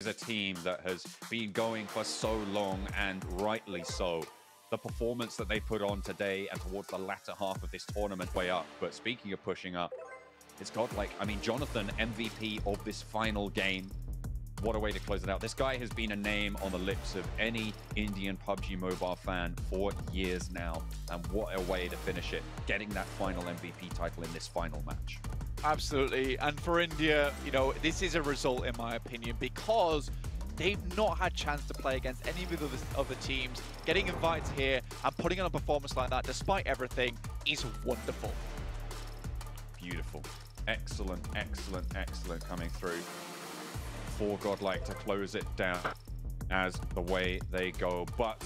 is a team that has been going for so long and rightly so. The performance that they put on today and towards the latter half of this tournament way up. But speaking of pushing up, it's got like, I mean, Jonathan, MVP of this final game. What a way to close it out. This guy has been a name on the lips of any Indian PUBG Mobile fan for years now. And what a way to finish it, getting that final MVP title in this final match. Absolutely. And for India, you know, this is a result, in my opinion, because they've not had chance to play against any of the other, teams. Getting invited here and putting on a performance like that, despite everything, is wonderful. Beautiful. Excellent, excellent, excellent coming through. For Godlike to close it down as the way they go. But